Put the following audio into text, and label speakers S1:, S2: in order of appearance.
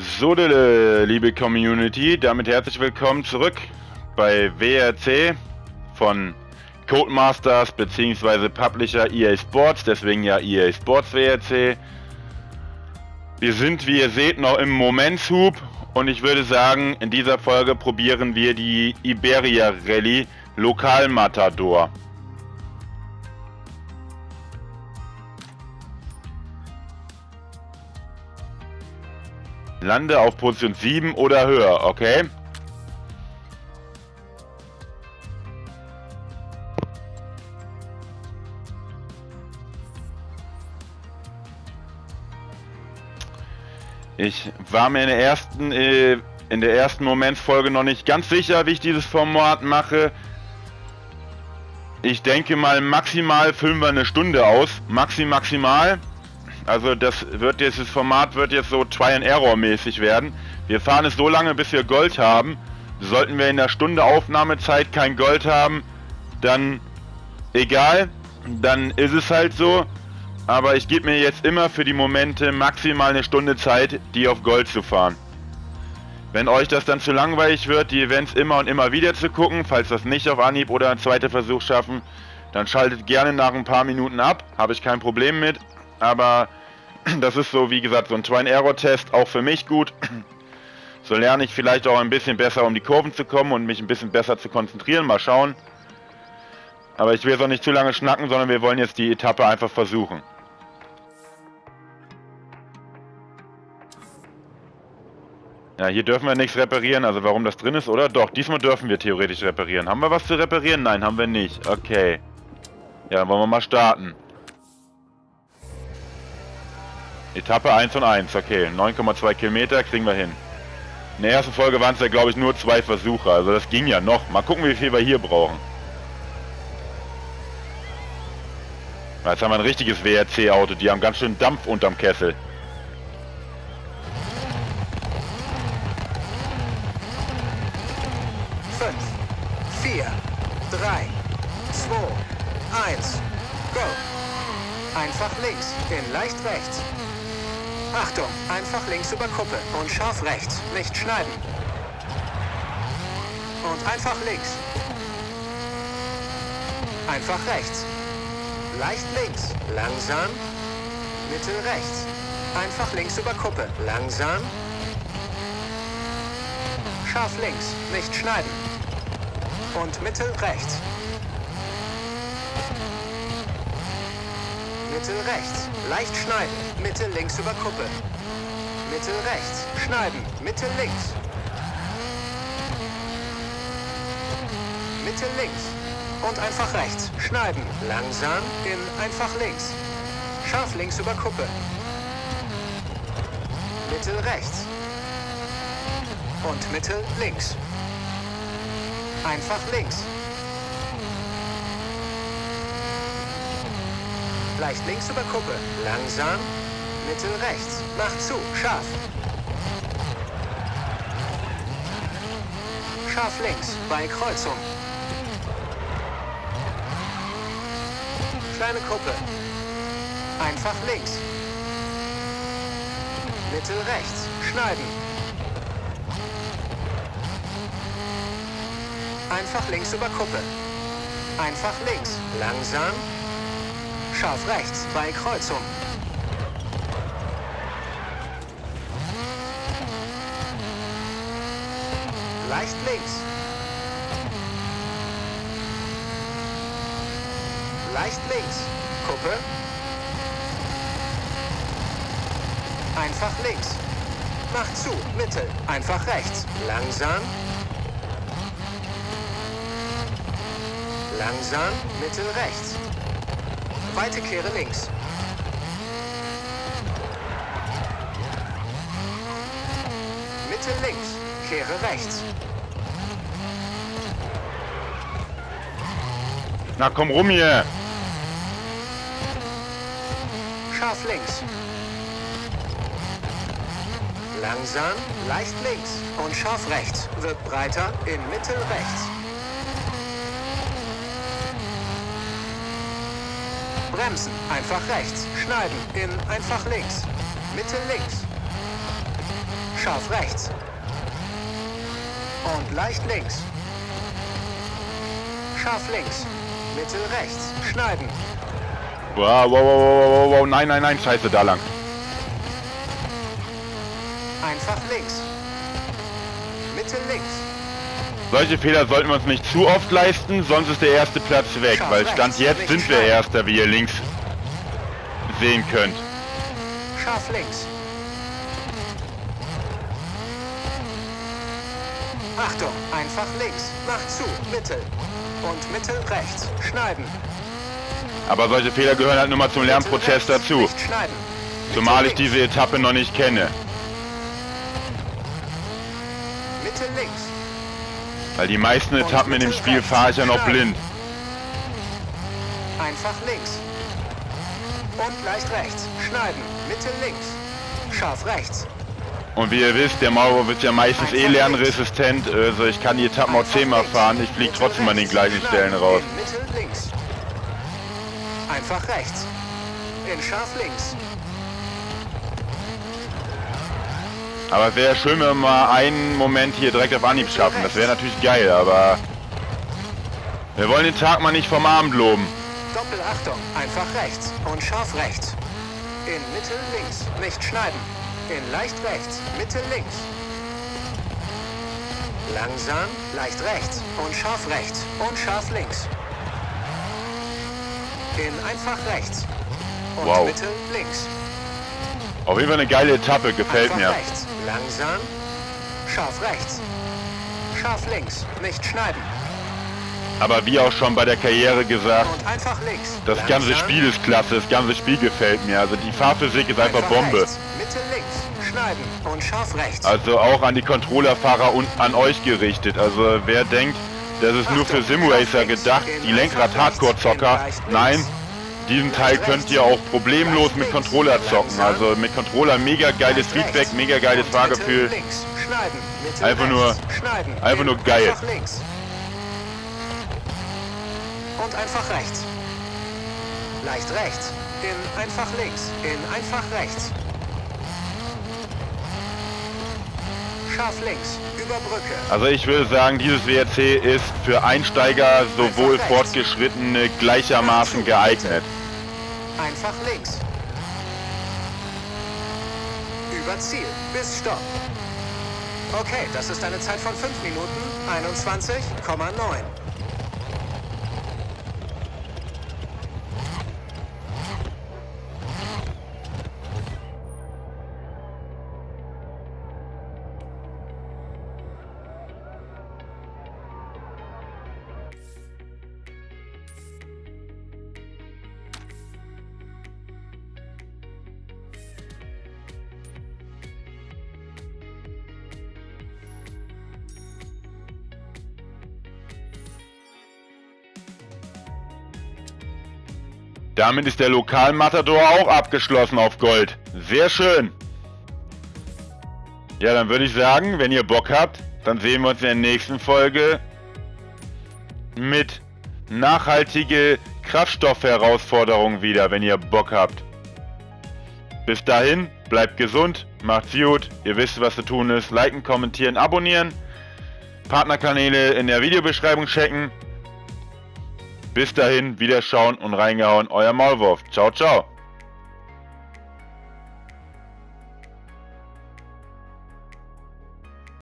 S1: So, liebe Community, damit herzlich willkommen zurück bei WRC von Codemasters bzw. Publisher EA Sports, deswegen ja EA Sports WRC. Wir sind, wie ihr seht, noch im Momenshub und ich würde sagen, in dieser Folge probieren wir die Iberia Rallye Lokalmatador. Lande auf Position 7 oder höher, okay? Ich war mir in der ersten äh, in der ersten Momentsfolge noch nicht ganz sicher, wie ich dieses Format mache. Ich denke mal maximal füllen wir eine Stunde aus, maxi maximal. Also das wird jetzt, das Format wird jetzt so Try and Error mäßig werden. Wir fahren es so lange, bis wir Gold haben. Sollten wir in der Stunde Aufnahmezeit kein Gold haben, dann egal, dann ist es halt so. Aber ich gebe mir jetzt immer für die Momente maximal eine Stunde Zeit, die auf Gold zu fahren. Wenn euch das dann zu langweilig wird, die Events immer und immer wieder zu gucken, falls das nicht auf Anhieb oder ein zweiter Versuch schaffen, dann schaltet gerne nach ein paar Minuten ab, habe ich kein Problem mit. Aber das ist so, wie gesagt, so ein Try-and-Error-Test, auch für mich gut. So lerne ich vielleicht auch ein bisschen besser, um die Kurven zu kommen und mich ein bisschen besser zu konzentrieren. Mal schauen. Aber ich will jetzt auch nicht zu lange schnacken, sondern wir wollen jetzt die Etappe einfach versuchen. Ja, hier dürfen wir nichts reparieren, also warum das drin ist, oder? Doch, diesmal dürfen wir theoretisch reparieren. Haben wir was zu reparieren? Nein, haben wir nicht. Okay. Ja, dann wollen wir mal starten. Etappe 1 und 1, okay. 9,2 Kilometer kriegen wir hin. In der ersten Folge waren es ja, glaube ich, nur zwei Versuche. Also das ging ja noch. Mal gucken, wie viel wir hier brauchen. Jetzt haben wir ein richtiges WRC-Auto. Die haben ganz schön Dampf unterm Kessel.
S2: Einfach links, in leicht rechts. Achtung, einfach links über Kuppe und scharf rechts, nicht schneiden. Und einfach links. Einfach rechts. Leicht links, langsam. Mittel rechts. Einfach links über Kuppe, langsam. Scharf links, nicht schneiden. Und Mittel rechts. Mitte rechts. Leicht schneiden. Mitte links über Kuppe. Mitte rechts. Schneiden. Mitte links. Mitte links. Und einfach rechts. Schneiden. Langsam in einfach links. Scharf links über Kuppe. Mittel rechts. Und Mitte links. Einfach links. Leicht links über Kuppe. Langsam. Mittel rechts. Mach zu. Scharf. Scharf links. Bei Kreuzung. Kleine Kuppe. Einfach links. Mittel rechts. Schneiden. Einfach links über Kuppe. Einfach links. Langsam. Scharf rechts bei Kreuzung. Leicht links. Leicht links. Kuppe. Einfach links. Mach zu. Mittel. Einfach rechts. Langsam. Langsam. Mittel rechts. Weite Kehre links. Mitte links. Kehre rechts.
S1: Na komm rum hier.
S2: Scharf links. Langsam, leicht links und scharf rechts. Wird breiter in Mitte rechts. Bremsen, einfach rechts. Schneiden in einfach links. Mitte links. Scharf rechts. Und leicht links. Scharf links. Mittel rechts. Schneiden.
S1: Wow, wow, wow, wow, wow, wow, nein, nein, nein, scheiße, da lang.
S2: Einfach links. Mitte links.
S1: Solche Fehler sollten wir uns nicht zu oft leisten, sonst ist der erste Platz weg, weil Stand jetzt sind wir Erster, wie ihr links sehen könnt.
S2: Scharf links. Achtung, einfach links. Mach zu, Mittel. Und Mittel rechts. Schneiden.
S1: Aber solche Fehler gehören halt nur mal zum Lernprozess dazu. Zumal ich diese Etappe noch nicht kenne.
S2: Mitte links.
S1: Weil die meisten Etappen in dem Spiel fahre ich ja noch blind.
S2: Einfach links. Und leicht rechts. Schneiden. Mitte links. Scharf rechts.
S1: Und wie ihr wisst, der Maulwurf ist ja meistens eh lernresistent, also ich kann die Etappen auch zehnmal fahren, ich fliege trotzdem an den gleichen Stellen raus.
S2: Mitte links. Einfach rechts. In scharf links.
S1: Aber es wäre schön, wenn wir mal einen Moment hier direkt auf Anhieb schaffen, das wäre natürlich geil, aber... Wir wollen den Tag mal nicht vom Abend loben.
S2: Doppelachtung. Einfach rechts. Und scharf rechts. In Mitte links. Nicht schneiden. In leicht rechts. Mitte links. Langsam. Leicht rechts. Und scharf rechts. Und scharf links. In einfach rechts. Und
S1: Wow.
S2: Mitte links.
S1: Auf jeden Fall eine geile Etappe, gefällt
S2: Einfach
S1: mir.
S2: rechts. Langsam. Scharf rechts. Scharf links. Nicht schneiden.
S1: Aber wie auch schon bei der Karriere gesagt,
S2: einfach
S1: das ganze. Spiel ist klasse, das ganze Spiel gefällt mir. Also die Fahrphysik ist einfach Bombe.
S2: Rechts. Mitte links. Schneiden. Und scharf rechts.
S1: Also auch an die Controllerfahrer und an euch gerichtet. Also wer denkt, das ist nur für Simracer gedacht, die Lenkrad-Hardcore-Zocker, nein, diesen Teil könnt ihr auch problemlos mit Controller zocken. Also mit Controller mega geiles Feedback, mega geiles Fahrgefühl. Einfach nur- einfach
S2: In
S1: nur geil.
S2: Und einfach rechts. Leicht rechts. In einfach links. In einfach rechts. Scharf links. Über Brücke.
S1: Also ich würde sagen, dieses WRC ist für Einsteiger sowohl Fortgeschrittene gleichermaßen geeignet.
S2: Einfach links. Über Ziel. Bis Stopp. Okay, das ist eine Zeit von 5 Minuten 21,9.
S1: Damit ist der Lokalmatador auch abgeschlossen auf Gold. Sehr schön. Ja, dann würde ich sagen, wenn ihr Bock habt, dann sehen wir uns in der nächsten Folge mit nachhaltige Kraftstoffherausforderungen wieder, wenn ihr Bock habt. Bis dahin, bleibt gesund, macht's gut, ihr wisst, was zu tun ist. Liken, kommentieren, abonnieren. Partnerkanäle in der Videobeschreibung checken. Bis dahin, wieder schauen und reingehauen, euer Maulwurf. Ciao, ciao.